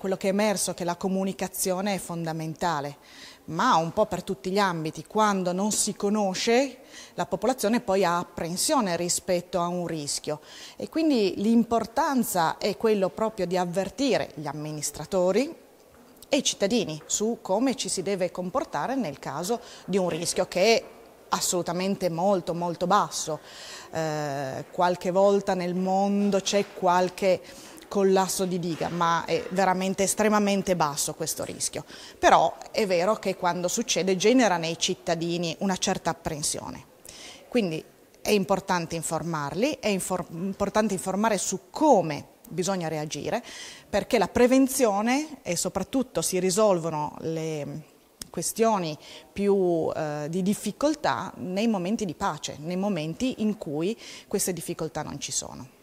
Quello che è emerso è che la comunicazione è fondamentale, ma un po' per tutti gli ambiti. Quando non si conosce, la popolazione poi ha apprensione rispetto a un rischio e quindi l'importanza è quello proprio di avvertire gli amministratori e i cittadini su come ci si deve comportare nel caso di un rischio che è assolutamente molto molto basso. Eh, qualche volta nel mondo c'è qualche collasso di diga, ma è veramente estremamente basso questo rischio. Però è vero che quando succede genera nei cittadini una certa apprensione. Quindi è importante informarli, è infor importante informare su come bisogna reagire, perché la prevenzione e soprattutto si risolvono le questioni più eh, di difficoltà nei momenti di pace, nei momenti in cui queste difficoltà non ci sono.